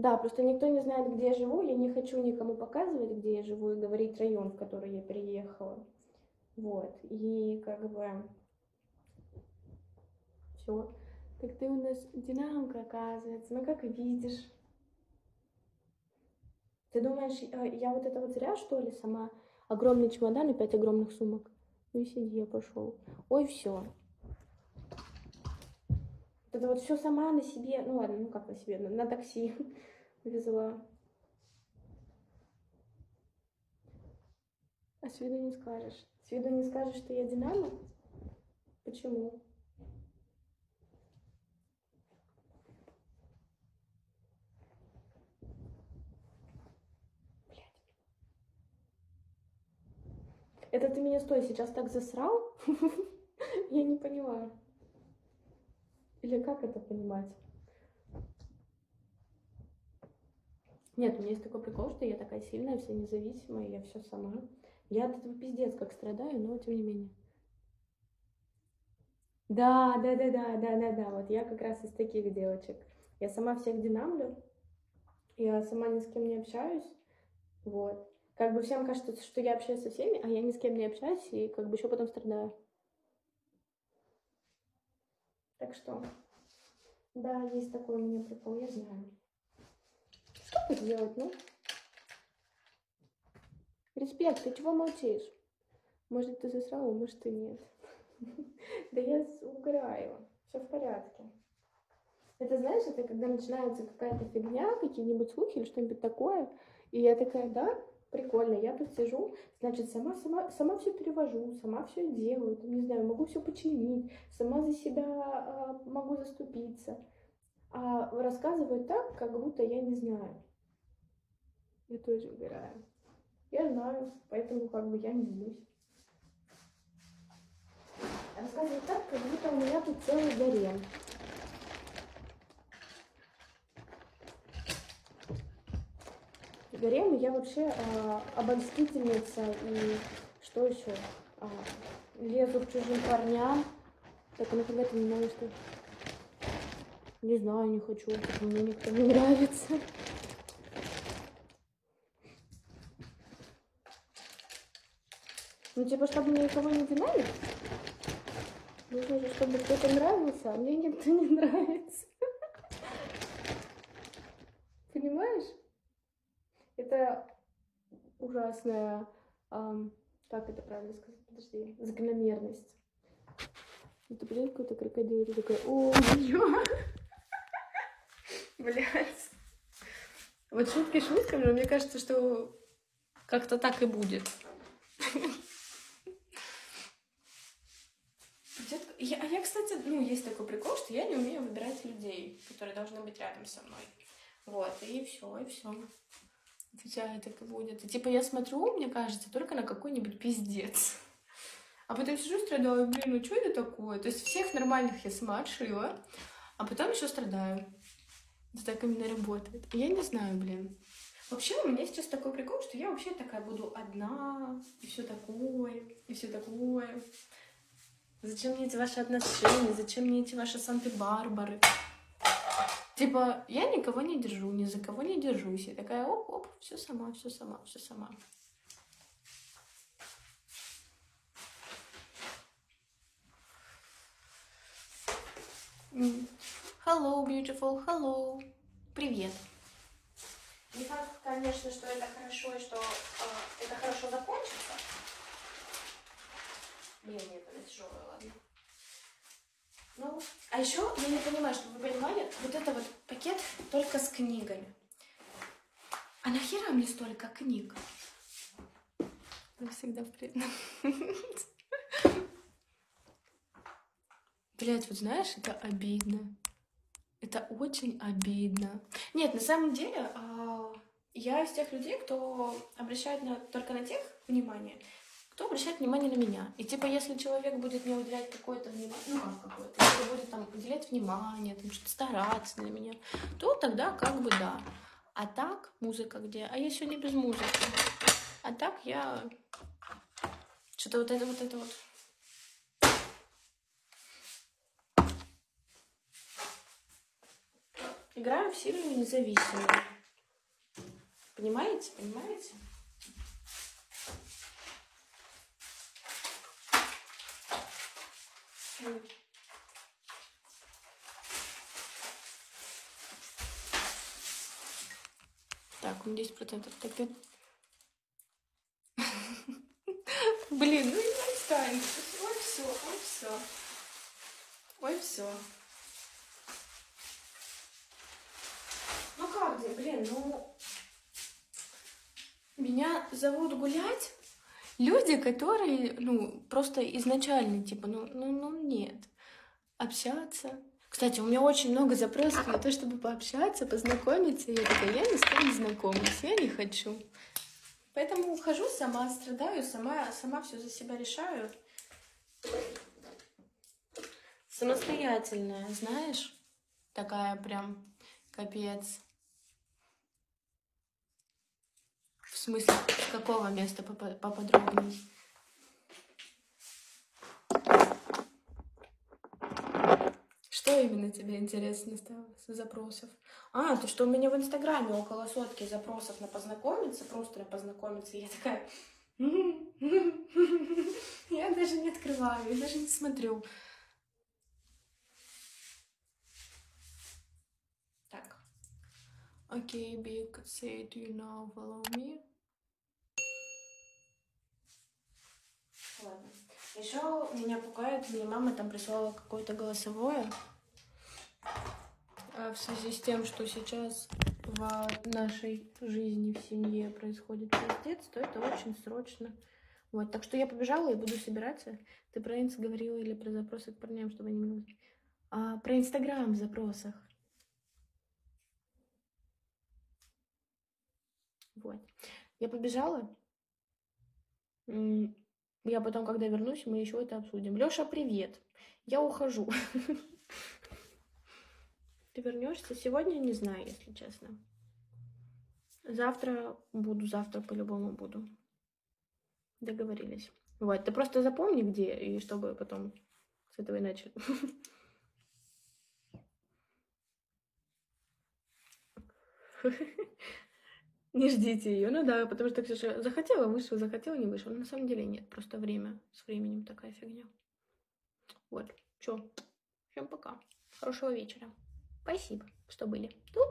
Да, просто никто не знает, где я живу. Я не хочу никому показывать, где я живу, и говорить район, в который я переехала. Вот. И как бы все. Так ты у нас динамка, оказывается. Ну, как видишь. Ты думаешь, э, я вот это вот зря, что ли, сама? Огромный чемодан и пять огромных сумок. Ну и сиди, я пошел. Ой, все. Это вот все сама на себе, ну ладно, ну как на себе, на, на такси везла. А с виду не скажешь. С виду не скажешь, что я динамик? Почему? Это ты меня, стой, сейчас так засрал? Я не понимаю. Или как это понимать? Нет, у меня есть такой прикол, что я такая сильная, вся независимая, я все сама. Я от этого пиздец как страдаю, но тем не менее. Да, да, да, да, да, да, да. Вот я как раз из таких девочек. Я сама всех динамлю, я сама ни с кем не общаюсь. Вот. Как бы всем кажется, что я общаюсь со всеми, а я ни с кем не общаюсь и как бы еще потом страдаю. Так что, да, есть такой у меня прикол, я знаю. Что тут делать, ну? Респект, ты чего молчишь? Может, ты засрала, может, и нет. Да я угораю, все в порядке. Это, знаешь, это когда начинается какая-то фигня, какие-нибудь слухи или что-нибудь такое, и я такая, да, прикольно, я тут сижу, значит, сама, сама, сама все перевожу, сама все делаю, там, не знаю, могу все починить, сама за себя а, могу заступиться. А рассказываю так, как будто я не знаю. Я тоже убираю. Я знаю, поэтому как бы я не злюсь. Рассказываю так, как будто у меня тут целый гарем. Гарему я вообще а, обольстительница и что еще? А, лезу к чужим парням. Так, а нафига ты не знаешь, что? Не знаю, не хочу, мне никто не нравится. Ну, типа, чтобы мне никого не динамить, нужно же, чтобы кто-то нравился, а мне никто не нравится. Понимаешь? Это ужасная, эм, как это правильно сказать, подожди, закономерность. Это, блин, какой-то крокодил, ты такой, о, ё Блядь. Вот шутки шутками, но мне кажется, что как-то так и будет. Я, а я, кстати, ну, есть такой прикол, что я не умею выбирать людей, которые должны быть рядом со мной. Вот, и все, и все. Отвечаю, так и будет. И типа я смотрю, мне кажется, только на какой-нибудь пиздец. А потом сижу страдаю, блин, ну что это такое? То есть всех нормальных я сама отшила, а потом еще страдаю. Это так именно работает. И я не знаю, блин. Вообще у меня сейчас такой прикол, что я вообще такая буду одна, и все такое, и все такое. Зачем мне эти ваши отношения? Зачем мне эти ваши Санты-Барбары? Типа, я никого не держу, ни за кого не держусь. Я такая, оп-оп, все сама, все сама, все сама. Hello, beautiful, hello. Привет. Не факт, конечно, что это хорошо и что э, это хорошо закончится. Нет, нет, это тяжелое, ладно. Ну, а еще я не понимаю, чтобы вы понимали, вот это вот пакет только с книгами. А нахера мне столько книг? Всегда вредно. Блять, вот знаешь, это обидно. Это очень обидно. Нет, на самом деле, а, я из тех людей, кто обращает на, только на тех внимание, кто обращает внимание на меня. И типа, если человек будет мне уделять какое-то внимание, ну как какое-то, если будет там уделять внимание, там что-то стараться для меня, то тогда как бы да. А так, музыка где? А я сегодня без музыки. А так я... Что-то вот это, вот это вот. играем в сильную независимую. Понимаете? Понимаете? Так, он 10% так Блин, ну не отстань. Ой, все, ой, все. Ой, все. Ну как где, блин, ну... Меня зовут гулять люди, которые, ну, просто изначально, типа, ну, ну, ну, нет. Общаться. Кстати, у меня очень много запросов на то, чтобы пообщаться, познакомиться. Я такая, я ни с кем не знакомлюсь, я не хочу. Поэтому ухожу сама, страдаю, сама, сама все за себя решаю. Самостоятельная, знаешь? Такая прям капец. В смысле, с какого места поподробнее? Что именно тебе интересно стало с запросов? А, то, что у меня в Инстаграме около сотки запросов на познакомиться, просто на познакомиться. Я такая... Я даже не открываю, я даже не смотрю. Так. Окей, okay, big, say, do you now follow me? Ладно. Еще меня пугает, мне мама там прислала какое-то голосовое а в связи с тем, что сейчас в нашей жизни, в семье происходит пиздец, то это очень срочно. Вот, так что я побежала и буду собираться. Ты про инс говорила или про запросы к парням, чтобы они. А, про Инстаграм в запросах. Вот. Я побежала. Я потом, когда вернусь, мы еще это обсудим. Лёша, привет. Я ухожу. Ты вернешься? Сегодня не знаю, если честно. Завтра буду, завтра по-любому буду. Договорились. Вот, ты просто запомни, где, и чтобы потом с этого и начали. Не ждите ее. Ну да, потому что Ксюша захотела, вышла, захотела, не вышла. На самом деле нет, просто время с временем такая фигня. Вот, чё, всем пока. Хорошего вечера. Спасибо, что были тут.